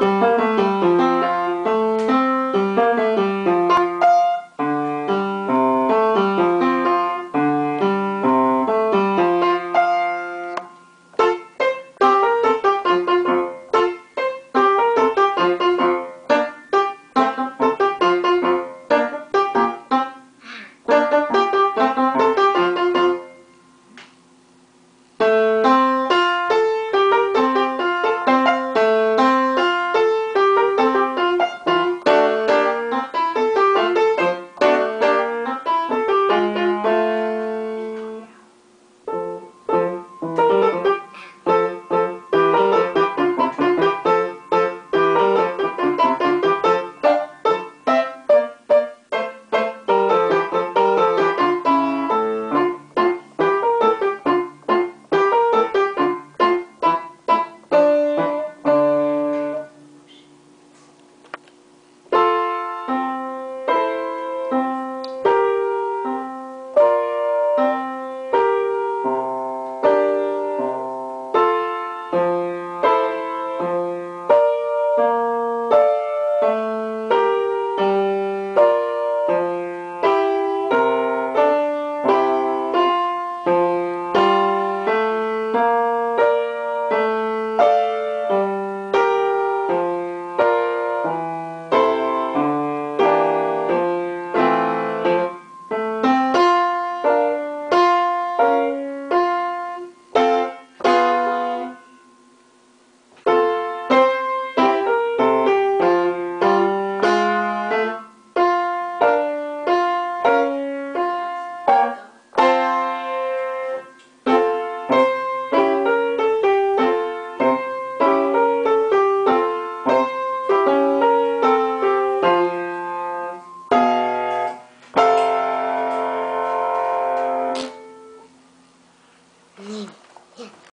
Bye.